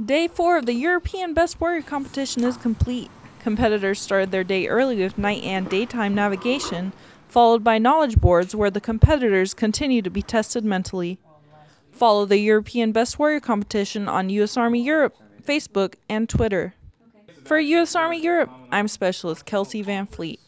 Day four of the European Best Warrior competition is complete. Competitors started their day early with night and daytime navigation, followed by knowledge boards where the competitors continue to be tested mentally. Follow the European Best Warrior competition on U.S. Army Europe, Facebook, and Twitter. For U.S. Army Europe, I'm Specialist Kelsey Van Fleet.